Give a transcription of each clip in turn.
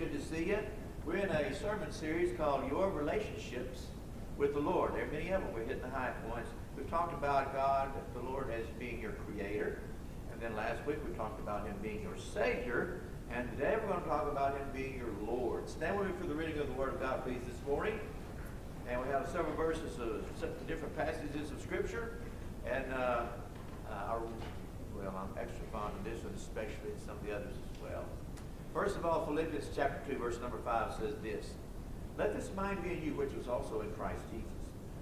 Good to see you. We're in a sermon series called Your Relationships with the Lord. There are many of them. We're hitting the high points. We've talked about God, the Lord, as being your creator. And then last week we talked about him being your Savior. And today we're going to talk about him being your Lord. Stand with me for the reading of the Word of God, please, this morning. And we have several verses of different passages of Scripture. And uh, uh, well, I'm extra fond of this one, especially some of the others. First of all, Philippians chapter 2, verse number 5 says this Let this mind be in you, which was also in Christ Jesus,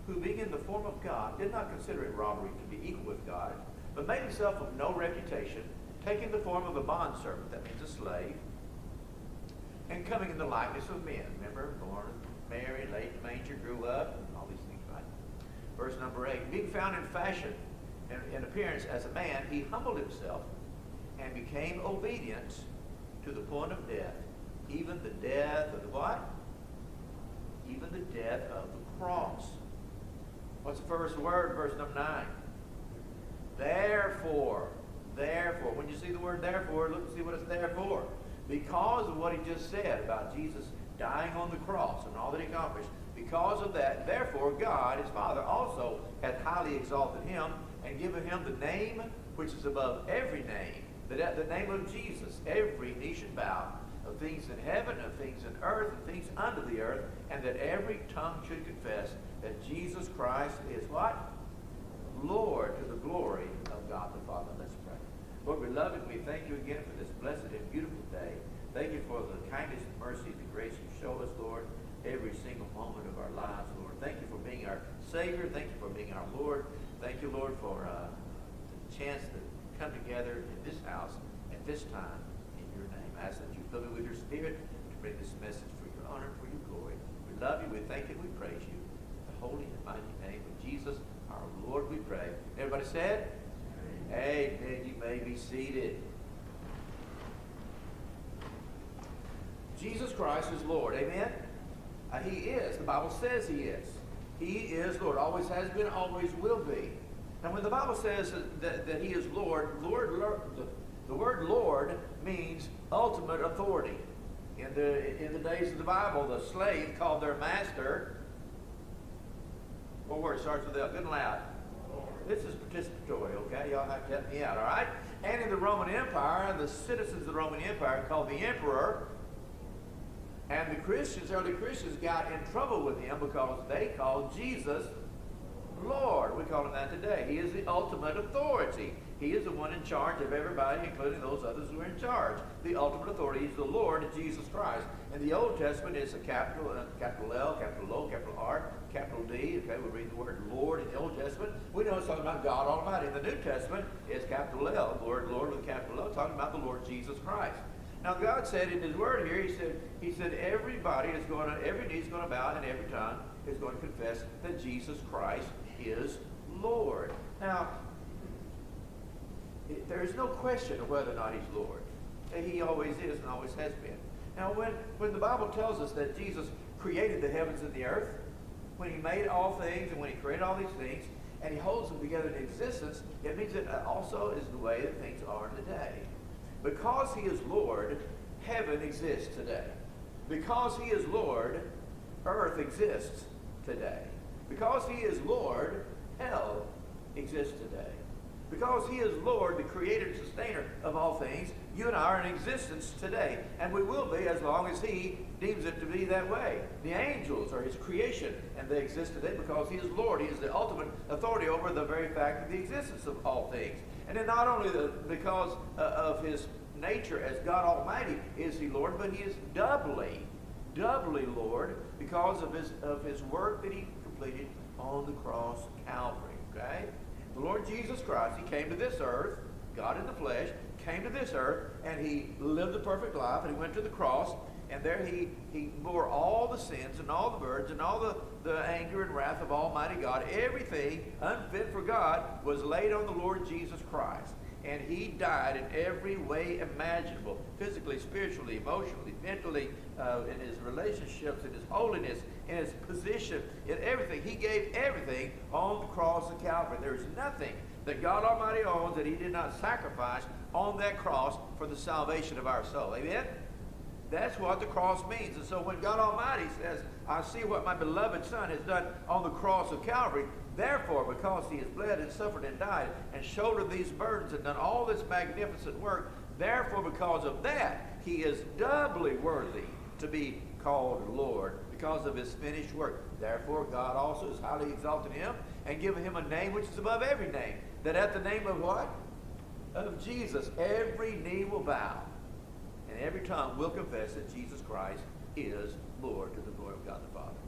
who being in the form of God, did not consider it robbery to be equal with God, but made himself of no reputation, taking the form of a bondservant, that means a slave, and coming in the likeness of men. Remember, born Mary, late in manger, grew up, and all these things, right? Verse number 8 Being found in fashion and in appearance as a man, he humbled himself and became obedient to the point of death, even the death of the what? Even the death of the cross. What's the first word? Verse number 9. Therefore, therefore, when you see the word therefore, look and see what it's there for. Because of what he just said about Jesus dying on the cross and all that he accomplished, because of that, therefore, God, his Father, also hath highly exalted him and given him the name which is above every name, that at the name of Jesus every knee should bow, of things in heaven, of things in earth, and things under the earth, and that every tongue should confess that Jesus Christ is what? Lord to the glory of God the Father. Let's pray. Lord, we love you. We thank you again for this blessed and beautiful day. Thank you for the kindness and mercy and the grace you show us, Lord, every single moment of our lives, Lord. Thank you for being our Savior. Thank you for being our Lord. Thank you, Lord, for uh, the chance to come together in this house at this time in your name. I ask that you fill me with your spirit to bring this message for your honor, for your glory. We love you, we thank you, we praise you. In the holy and mighty name of Jesus, our Lord, we pray. Everybody said? Amen. Amen. You may be seated. Jesus Christ is Lord. Amen? Uh, he is. The Bible says he is. He is Lord. Always has been, always will be. And when the Bible says that, that he is Lord, Lord, Lord the, the word Lord means ultimate authority. In the, in the days of the Bible, the slave called their master, what word starts with L? Good and loud. This is participatory, okay? Y'all have to help me out, all right? And in the Roman Empire, the citizens of the Roman Empire called the emperor. And the Christians, early Christians, got in trouble with him because they called Jesus Lord. We call him that today. He is the ultimate authority. He is the one in charge of everybody, including those others who are in charge. The ultimate authority is the Lord Jesus Christ. In the Old Testament, it's a capital, uh, capital L, capital O, capital R, capital D. Okay, we read the word Lord in the Old Testament. We know it's talking about God Almighty. In the New Testament, it's capital L, Lord, Lord with capital L, talking about the Lord Jesus Christ. Now God said in His Word here, He said, He said everybody is going to, every knee is going to bow, and every tongue is going to confess that Jesus Christ is Lord. Now, there is no question of whether or not He's Lord. He always is and always has been. Now, when, when the Bible tells us that Jesus created the heavens and the earth, when He made all things and when He created all these things, and He holds them together in existence, it means that also is the way that things are today. Because He is Lord, heaven exists today. Because He is Lord, earth exists today. Because he is Lord, hell exists today. Because he is Lord, the creator and sustainer of all things, you and I are in existence today. And we will be as long as he deems it to be that way. The angels are his creation, and they exist today because he is Lord. He is the ultimate authority over the very fact of the existence of all things. And then not only the, because uh, of his nature as God Almighty is he Lord, but he is doubly, doubly Lord because of his, of his work that he completed on the cross Calvary. Okay? The Lord Jesus Christ, He came to this earth, God in the flesh, came to this earth, and He lived the perfect life, and He went to the cross, and there He, he bore all the sins and all the burdens and all the, the anger and wrath of Almighty God. Everything unfit for God was laid on the Lord Jesus Christ and he died in every way imaginable physically, spiritually, emotionally, mentally, uh, in his relationships, in his holiness, in his position, in everything. He gave everything on the cross of Calvary. There is nothing that God Almighty owns that he did not sacrifice on that cross for the salvation of our soul. Amen? That's what the cross means. And so when God Almighty says, I see what my beloved Son has done on the cross of Calvary, therefore, because he has bled and suffered and died and shouldered these burdens and done all this magnificent work, therefore, because of that, he is doubly worthy to be called Lord because of his finished work. Therefore, God also has highly exalted him and given him a name which is above every name, that at the name of what? Of Jesus, every knee will bow and every tongue will confess that Jesus Christ is Lord to the glory of God the Father.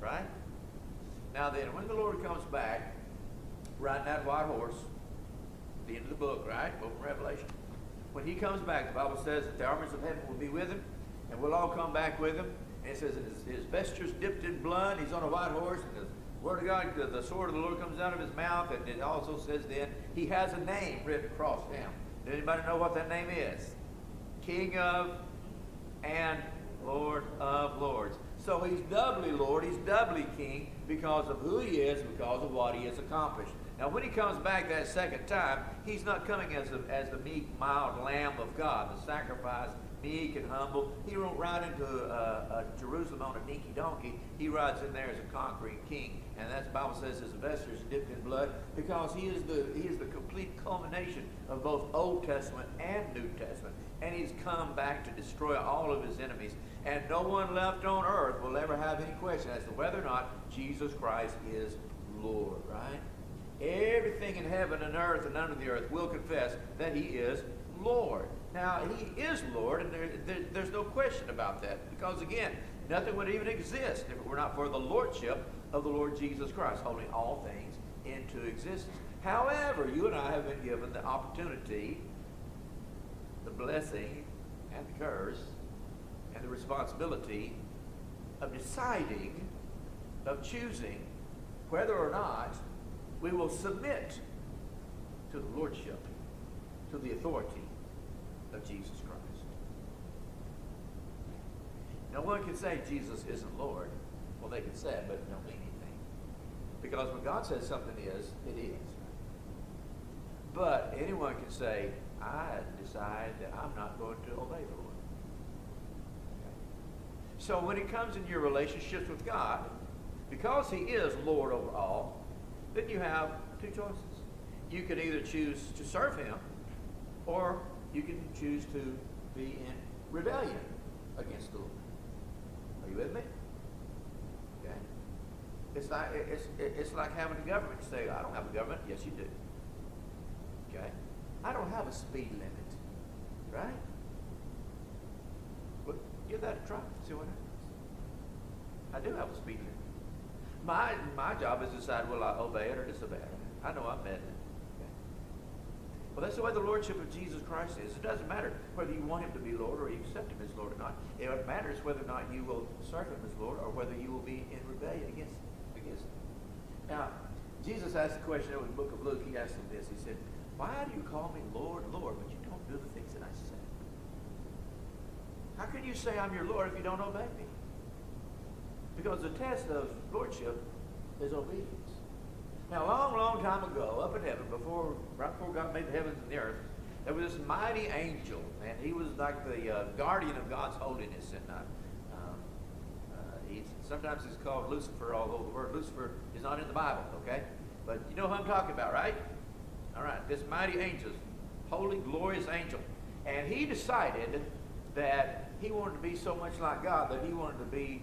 Right? Now then, when the Lord comes back, riding that white horse, the end of the book, right? Book of Revelation. When he comes back, the Bible says that the armies of heaven will be with him, and we'll all come back with him. And it says his, his vestures dipped in blood, he's on a white horse, and the word of God, the, the sword of the Lord comes out of his mouth, and it also says then he has a name written across him. Does anybody know what that name is? King of and Lord of Lords. So he's doubly Lord, he's doubly King because of who he is, because of what he has accomplished. Now, when he comes back that second time, he's not coming as, a, as the meek, mild Lamb of God, the sacrifice, meek and humble. He won't ride into Jerusalem on a dinky donkey. He rides in there as a conquering king. And that's the Bible says his vestures dipped in blood because he is the he is the complete culmination of both Old Testament and New Testament and he's come back to destroy all of his enemies. And no one left on earth will ever have any question as to whether or not Jesus Christ is Lord, right? Everything in heaven and earth and under the earth will confess that he is Lord. Now, he is Lord, and there, there, there's no question about that. Because, again, nothing would even exist if it were not for the Lordship of the Lord Jesus Christ, holding all things into existence. However, you and I have been given the opportunity the blessing and the curse the responsibility of deciding, of choosing whether or not we will submit to the lordship, to the authority of Jesus Christ. No one can say Jesus isn't Lord. Well, they can say it, but it don't mean anything. Because when God says something is, it is. But anyone can say, I decide that I'm not going to obey the Lord. So when it comes in your relationships with God, because He is Lord over all, then you have two choices. You can either choose to serve Him, or you can choose to be in rebellion against the Lord. Are you with me? Okay. It's like it's it's like having a government. You say, I don't have a government. Yes, you do. Okay. I don't have a speed limit, right? But give that a try. See what happens. I do have a speed limit. My my job is to decide will I obey it or disobey it. I know I'm meddling. Okay? Well, that's the way the lordship of Jesus Christ is. It doesn't matter whether you want him to be Lord or you accept him as Lord or not. It matters whether or not you will serve him as Lord or whether you will be in rebellion against against him. Now, Jesus asked the question in the book of Luke. He asked him this. He said, why do you call me Lord, Lord, but you don't do the things that I say? How can you say I'm your Lord if you don't obey me? Because the test of lordship is obedience. Now, a long, long time ago, up in heaven, before right before God made the heavens and the earth, there was this mighty angel, and he was like the uh, guardian of God's holiness. And uh, um, uh, he's, sometimes he's called Lucifer, although the word Lucifer is not in the Bible, okay? But you know who I'm talking about, right? All right, this mighty angel, holy, glorious angel. And he decided that he wanted to be so much like God that he wanted to be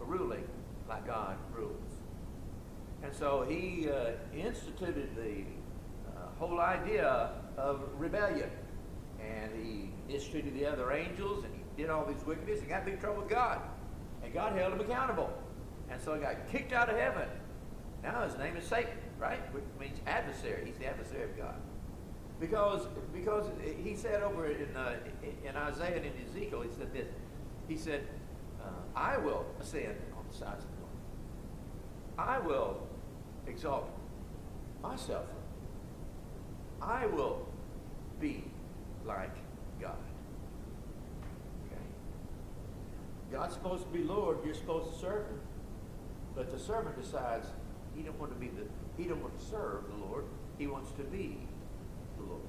ruling like God rules. And so he uh, instituted the uh, whole idea of rebellion. And he mistreated the other angels and he did all these wickedness and got in big trouble with God. And God held him accountable. And so he got kicked out of heaven. Now his name is Satan right? Which means adversary. He's the adversary of God. Because, because he said over in, uh, in Isaiah and in Ezekiel, he said this. He said, uh, I will ascend on the sides of the north. I will exalt myself. I will be like God. Okay? God's supposed to be Lord. You're supposed to serve him. But the servant decides he don't want to be the he don't want to serve the Lord. He wants to be Lord.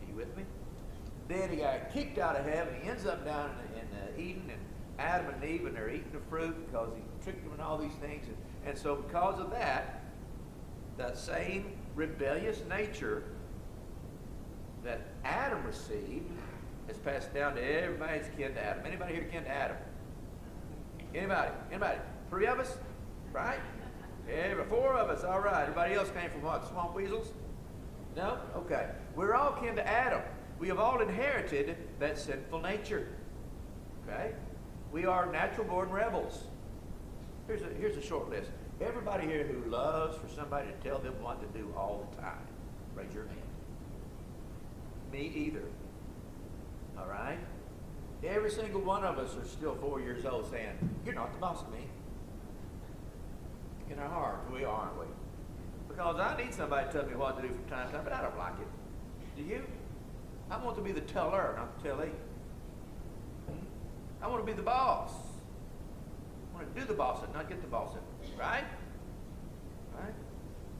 Are you with me? Then he got kicked out of heaven. He ends up down in, in uh, Eden, and Adam and Eve, and they're eating the fruit because he tricked them and all these things. And, and so, because of that, that same rebellious nature that Adam received is passed down to everybody's kin to Adam. Anybody here kin to Adam? Anybody? Anybody? Three of us? Right? Every, four of us. All right. Everybody else came from what? Swamp weasels? No? Okay. We're all kin to Adam. We have all inherited that sinful nature. Okay? We are natural born rebels. Here's a, here's a short list. Everybody here who loves for somebody to tell them what to do all the time, raise your hand. Me either. All right? Every single one of us are still four years old saying, You're not the boss of me. In our hearts, we are, aren't we? Because I need somebody to tell me what to do from time to time, but I don't like it. Do you? I want to be the teller, not the tellee. I want to be the boss. I want to do the bossing, not get the bossing. Right? Right?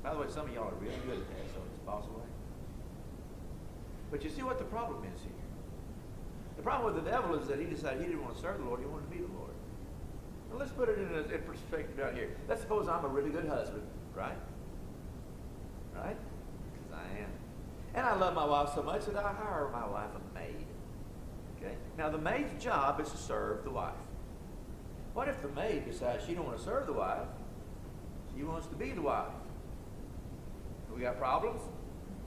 By the way, some of y'all are really good at that, so it's boss away. But you see what the problem is here? The problem with the devil is that he decided he didn't want to serve the Lord, he wanted to be the Lord. Well, let's put it in, a, in perspective down here. Let's suppose I'm a really good husband, right? Right? Because I am. And I love my wife so much that I hire my wife a maid. Okay? Now, the maid's job is to serve the wife. What if the maid decides she don't want to serve the wife? She wants to be the wife. We got problems?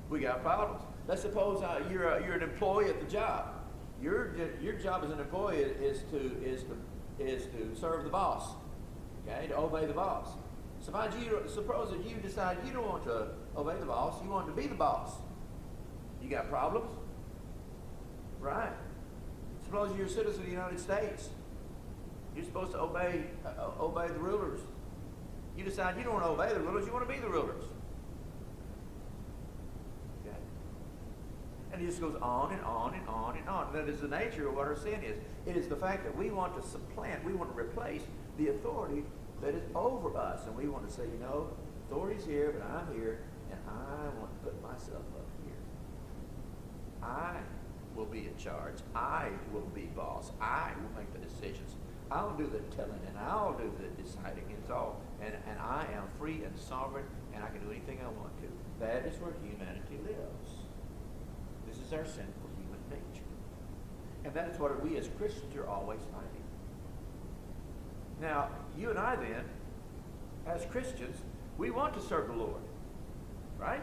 We got problems. Let's suppose uh, you're, a, you're an employee at the job. Your, your job as an employee is to, is, to, is to serve the boss, okay, to obey the boss. Suppose you, suppose that you decide you don't want to obey the boss, you want to be the boss. You got problems? Right. Suppose you're a citizen of the United States. You're supposed to obey, uh, obey the rulers. You decide you don't want to obey the rulers, you want to be the rulers. Okay? And it just goes on and on and on and on. That is the nature of what our sin is. It is the fact that we want to supplant, we want to replace the authority that is over us. And we want to say, you know, authority's here, but I'm here, and I want to put myself up here. I will be in charge. I will be boss. I will make the decisions. I'll do the telling and I'll do the deciding. It's all, and, and I am free and sovereign and I can do anything I want to. That is where humanity lives. This is our sinful human nature. And that is what we as Christians are always fighting. Now, you and I then, as Christians, we want to serve the Lord. Right?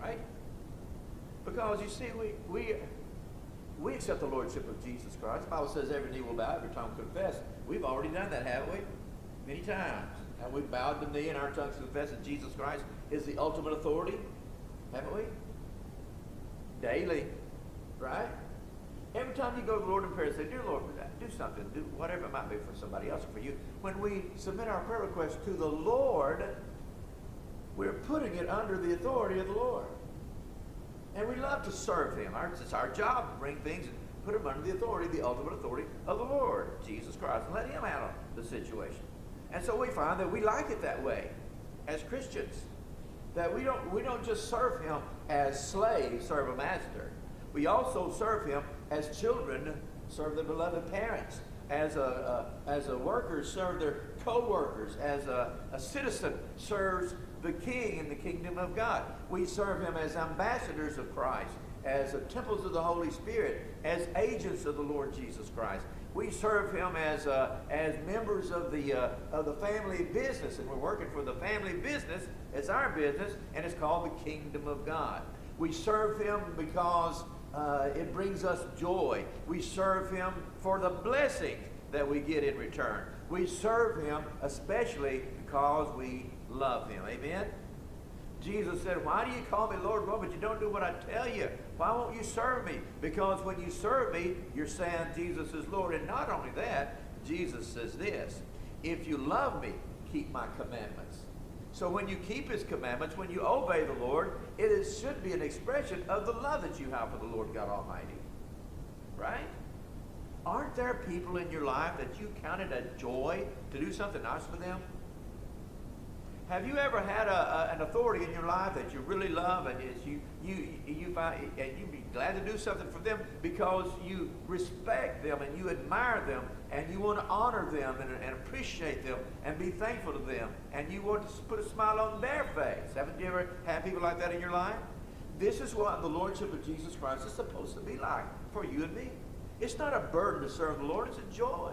Right? Because you see, we, we, we accept the Lordship of Jesus Christ. The Bible says every knee will bow, every tongue confess. We've already done that, haven't we? Many times. Have we bowed the knee and our tongues confess that Jesus Christ is the ultimate authority? Haven't we? Daily. Right? Every time you go to the Lord in prayer, say, Dear Lord, do something, do whatever it might be for somebody else or for you. When we submit our prayer request to the Lord, we're putting it under the authority of the Lord. And we love to serve him. It's our job to bring things and put them under the authority, the ultimate authority of the Lord, Jesus Christ, and let him handle the situation. And so we find that we like it that way as Christians. That we don't, we don't just serve him as slaves serve a master. We also serve him as children serve their beloved parents. As a, as a worker serve their co-workers. As a, a citizen serves the king in the kingdom of God. We serve him as ambassadors of Christ, as temples of the Holy Spirit, as agents of the Lord Jesus Christ. We serve him as, uh, as members of the, uh, of the family business, and we're working for the family business. It's our business, and it's called the kingdom of God. We serve him because uh, it brings us joy. We serve him for the blessing that we get in return. We serve him especially because we love him. Amen? Jesus said, Why do you call me Lord, Lord, but you don't do what I tell you? Why won't you serve me? Because when you serve me, you're saying Jesus is Lord. And not only that, Jesus says this If you love me, keep my commandments. So when you keep his commandments, when you obey the Lord, it is, should be an expression of the love that you have for the Lord God Almighty. Right? Aren't there people in your life that you counted a joy to do something nice for them? Have you ever had a, a, an authority in your life that you really love and is you you you find and you glad to do something for them because you respect them and you admire them and you want to honor them and, and appreciate them and be thankful to them and you want to put a smile on their face? Haven't you ever had people like that in your life? This is what the lordship of Jesus Christ is supposed to be like for you and me. It's not a burden to serve the Lord; it's a joy.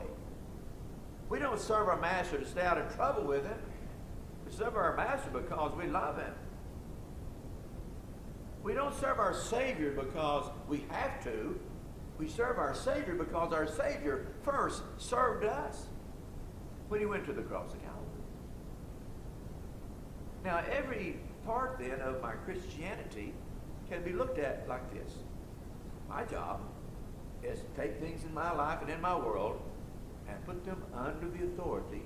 We don't serve our master to stay out of trouble with him. We serve our master because we love him. We don't serve our Savior because we have to. We serve our Savior because our Savior first served us when he went to the cross of Calvary. Now, every part then of my Christianity can be looked at like this. My job is to take things in my life and in my world and put them under the authority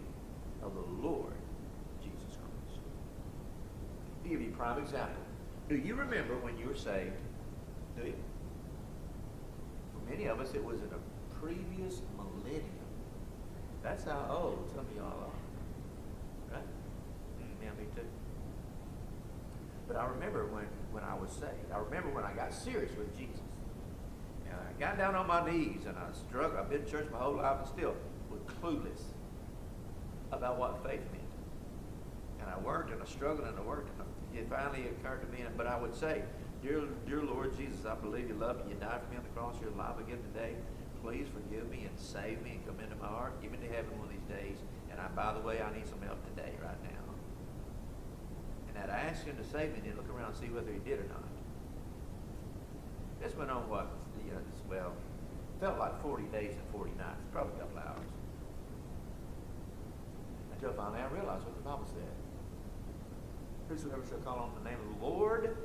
of the Lord jesus christ any give you a prime example. Do you remember when you were saved? Do you? For many of us, it was in a previous millennium. That's how old some of y'all are. Right? Mm, yeah, me too. But I remember when, when I was saved. I remember when I got serious with Jesus. And I got down on my knees and I struggled. I've been in church my whole life and still was clueless about what faith meant. And I worked and I struggled and I worked and I it finally occurred to me, but I would say, Dear, dear Lord Jesus, I believe you love me. You died for me on the cross. You're alive again today. Please forgive me and save me and come into my heart. Give me to heaven one of these days. And I, by the way, I need some help today, right now. And I'd ask him to save me and then look around and see whether he did or not. This went on what, you know, well, felt like 40 days and 40 nights, probably a couple hours. Until finally I realized what the Bible said. Whosoever shall call on the name of the Lord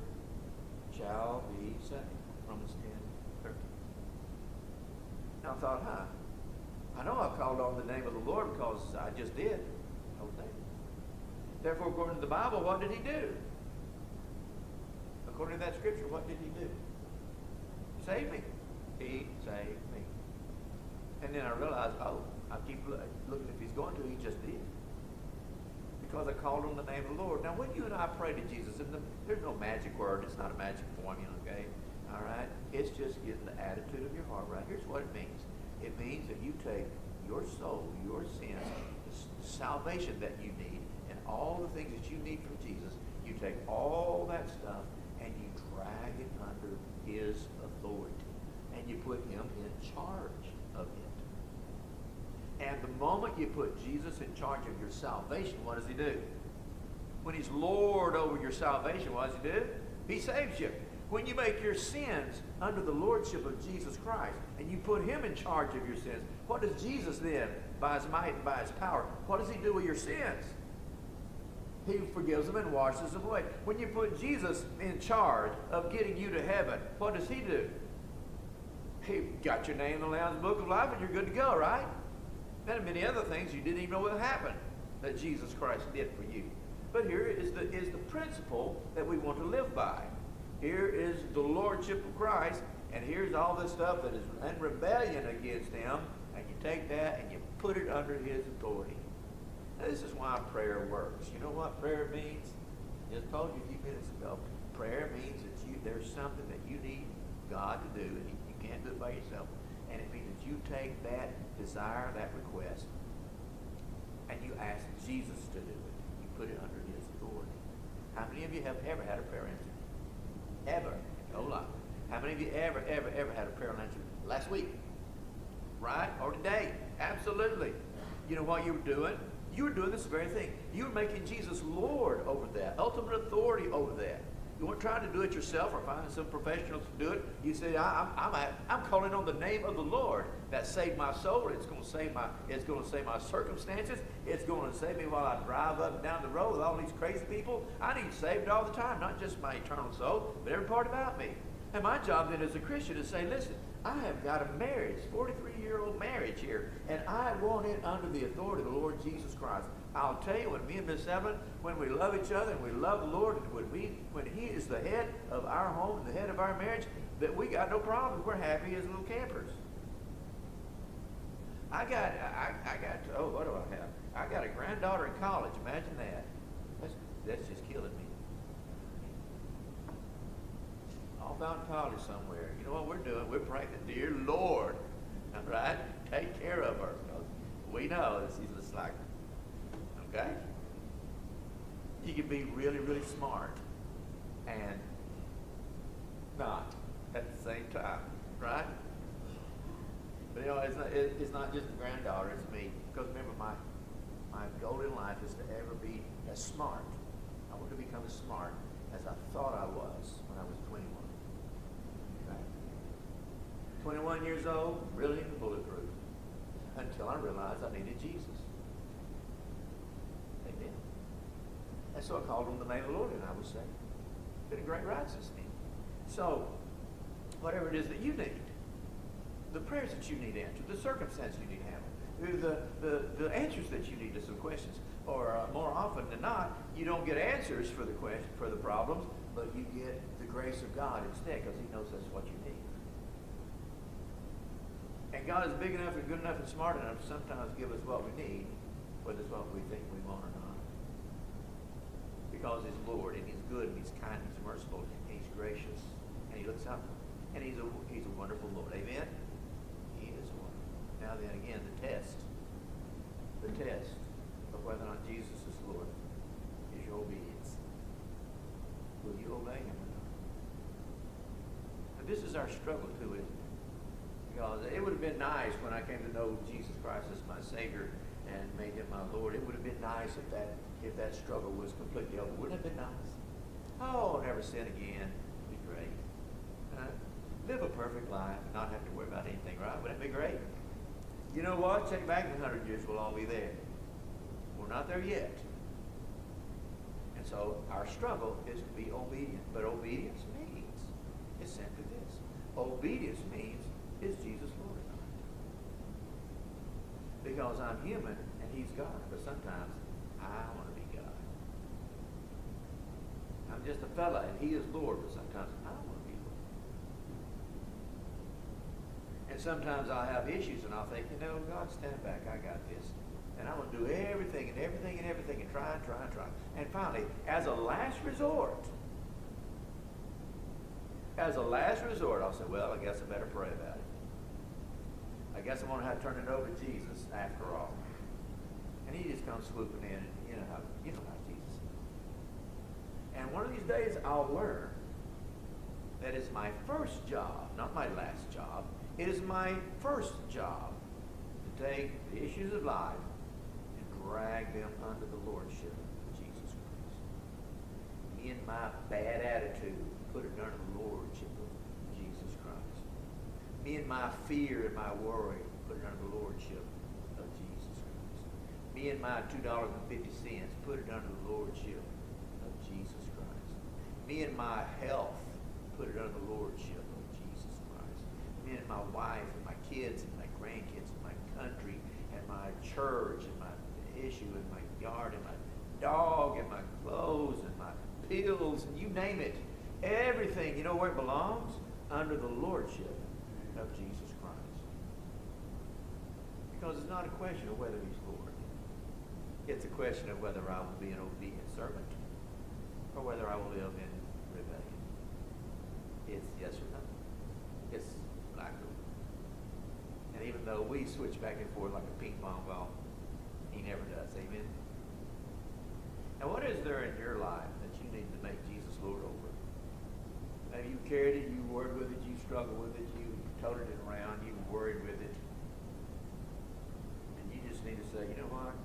shall be saved. Romans 10, 13. Now I thought, huh, I know I called on the name of the Lord because I just did. Okay. Therefore, according to the Bible, what did he do? According to that scripture, what did he do? Save me. He saved me. And then I realized, oh, I keep looking if he's going to, he just did because I called on the name of the Lord. Now, when you and I pray to Jesus, and the, there's no magic word, it's not a magic formula, okay? All right? It's just getting the attitude of your heart right. Here's what it means it means that you take your soul, your sins, the salvation that you need, and all the things that you need from Jesus, you take all that stuff and you drag it under his authority. And you put him in charge of it. And the moment you put Jesus in charge of your salvation, what does he do? When he's Lord over your salvation, what does he do? He saves you. When you make your sins under the lordship of Jesus Christ and you put him in charge of your sins, what does Jesus then, by his might and by his power, what does he do with your sins? He forgives them and washes them away. When you put Jesus in charge of getting you to heaven, what does he do? He got your name in the Lamb's Book of Life and you're good to go, right? And many other things you didn't even know would happen that Jesus Christ did for you. But here is the, is the principle that we want to live by. Here is the lordship of Christ, and here's all this stuff that is in rebellion against him, and you take that and you put it under his authority. Now, this is why prayer works. You know what prayer means? I just told you a few minutes ago. Prayer means that you there's something that you need God to do, and you, can't do it by yourself. And it means you take that desire, that request, and you ask Jesus to do it. You put it under his authority. How many of you have ever had a prayer answered? Ever. Whole lot. How many of you ever, ever, ever had a prayer answered last week? Right? Or today? Absolutely. You know what you were doing? You were doing this very thing. You were making Jesus Lord over that, ultimate authority over that. You weren't trying to do it yourself or finding some professionals to do it. You say, I'm, I'm, I'm calling on the name of the Lord that saved my soul. It's going to save my, it's going to save my circumstances. It's going to save me while I drive up and down the road with all these crazy people. I need saved all the time, not just my eternal soul, but every part about me. And my job then as a Christian is to say, listen, I have got a marriage, 43-year-old marriage here, and I want it under the authority of the Lord Jesus Christ. I'll tell you, when me and Miss Evelyn, when we love each other and we love the Lord, and when we, when He is the head of our home and the head of our marriage, that we got no problems. We're happy as little campers. I got, I, I got, oh, what do I have? I got a granddaughter in college. Imagine that. That's that's just killing me. Off out in college somewhere. You know what we're doing? We're praying, dear Lord, all right, take care of her. We know this is just like, okay? You can be really, really smart and not at the same time, right? You know, it's not, it, it's not just the granddaughter, it's me. Because remember, my, my goal in life is to ever be as smart. I want to become as smart as I thought I was when I was 21. Okay? 21 years old, really into bulletproof. Until I realized I needed Jesus. Amen. And so I called on the name of the Lord and I was saved. Been a great ride since then. So, whatever it is that you need, the prayers that you need answered, the circumstance you need handled, the, the, the answers that you need to some questions, or uh, more often than not, you don't get answers for the question, for the problems, but you get the grace of God instead, because He knows that's what you need. And God is big enough and good enough and smart enough to sometimes give us what we need, whether it's what we think we want or not. Because He's Lord, and He's good, and He's kind, and He's merciful, and He's gracious, and He looks out, and He's a, He's a wonderful Lord. Amen? He is one. Now then, again, the test. The test of whether or not Jesus is Lord is your obedience. Will you obey Him or not? And this is our struggle too, isn't it? Because it would have been nice when I came to know Jesus Christ as my Savior and made Him my Lord. It would have been nice if that if that struggle was completely over. Wouldn't it have been nice? Oh, never sin again. It'd be great. Uh, live a perfect life and not have to worry about anything, right? Wouldn't it be great? You know what? Check back in a hundred years, we'll all be there. We're not there yet. And so our struggle is to be obedient. But obedience means it's simply this. Obedience means is Jesus Lord or not? Because I'm human and He's God. But sometimes I want to be God. I'm just a fella and He is Lord, but sometimes I want to be Lord. And sometimes I'll have issues and I'll think, you know, God, stand back, I got this. And I'm going to do everything and everything and everything and try and try and try. And finally, as a last resort, as a last resort, I'll say, well, I guess I better pray about it. I guess I'm going to have to turn it over to Jesus after all. And he just comes swooping in, and you know how you know how Jesus is. And one of these days, I'll learn that it's my first job, not my last job. It is my first job to take the issues of life and drag them under the lordship of Jesus Christ. Me and my bad attitude, put it under the lordship of Jesus Christ. Me and my fear and my worry, put it under the lordship of Jesus Christ. Me and my $2.50, put it under the lordship of Jesus Christ. Me and my health, put it under the lordship of Jesus Christ. Me and my wife and my kids and my grandkids and my country and my church and my issue and my yard and my dog and my clothes and my pills and you name it. Everything, you know where it belongs? Under the lordship of Jesus Christ. Because it's not a question of whether he's Lord. It's a question of whether I will be an obedient servant or whether I will live in rebellion. It's yes or no. And even though we switch back and forth like a ping pong ball, he never does. Amen. And what is there in your life that you need to make Jesus Lord over? Maybe you carried it, you worried with it, you struggled with it, you toted it around, you worried with it. And you just need to say, you know what?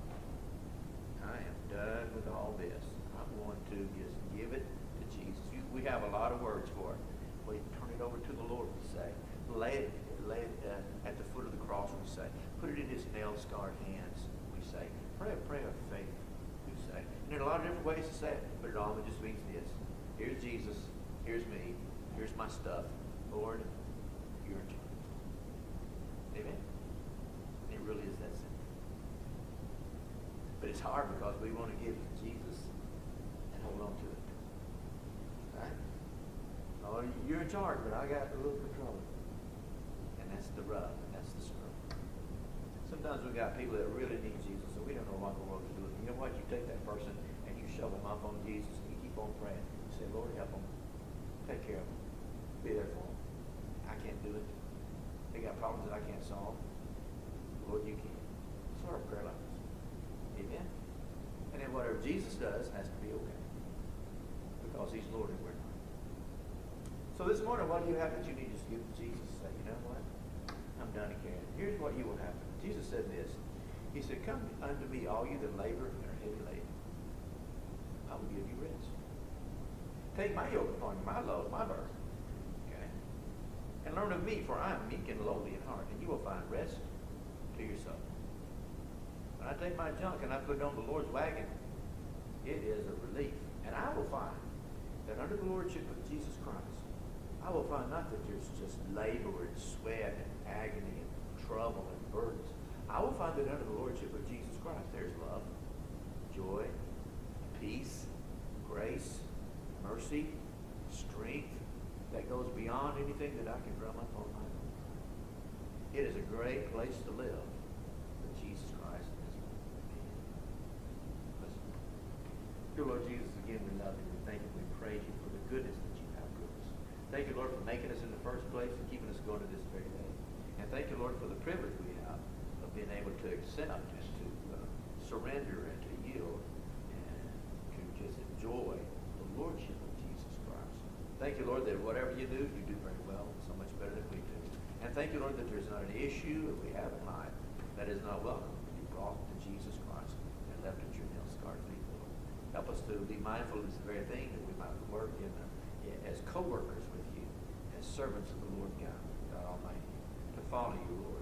I am done with all this. I'm going to just give it to Jesus. You, we have a lot of words for it. We turn it over to the Lord, we say. Lay it, lay it uh, at the foot of the cross, we say. Put it in his nail-scarred hands, we say. Pray a prayer of faith, we say. And there are a lot of different ways to say it, but it all just means this. Here's Jesus. Here's me. Here's my stuff. Lord, you're in charge. Amen? And it really is that simple. But hard because we want to give to Jesus and hold on to it. Right? Oh, you're in charge, but I got a little control. And that's the rub, and that's the struggle. Sometimes we got people that really need Jesus, and we don't know what the world to do. You know what? You take that person and you shove them up on Jesus and you keep on praying. You say, Lord, help them. Take care of them. Be there for them. I can't do it. They got problems that I can't solve. Lord, you can. Sort of prayer like this. Amen. And then whatever Jesus does has to be okay. Because he's Lord and we're not. What do you have that you need to give to Jesus? Say, you know what? I'm done again. Here's what you will happen. Jesus said this. He said, Come unto me, all you that labor and are heavy laden. I will give you rest. Take my yoke upon you, my load, my burden. Okay? And learn of me, for I am meek and lowly in heart, and you will find rest to your soul. When I take my junk and I put it on the Lord's wagon, it is a relief. And I will find that under the Lordship of Jesus Christ, I will find not that there's just labor and sweat and agony and trouble and burdens. I will find that under the Lordship of Jesus Christ, there's love, joy, peace, grace, mercy, strength that goes beyond anything that I can drum up on my own. It is a great place to live with Jesus Christ in this world. Listen. Dear Lord Jesus, again, we love you. We thank you. We praise you for the goodness that you have for us. Thank you, Lord, for making us in the first place and keeping us going to this very day. And thank you, Lord, for the privilege we have of being able to accept and to uh, surrender and to yield and to just enjoy the Lordship of Jesus Christ. Thank you, Lord, that whatever you do, you do very well, so much better than we do. And thank you, Lord, that there's not an issue that we have in life that is not welcome be brought to Jesus Christ and left at your nail scarred feet, Lord. Help us to be mindful of this very thing that we might work in the, as co-workers you, servants of the Lord God, God Almighty, to follow you, Lord,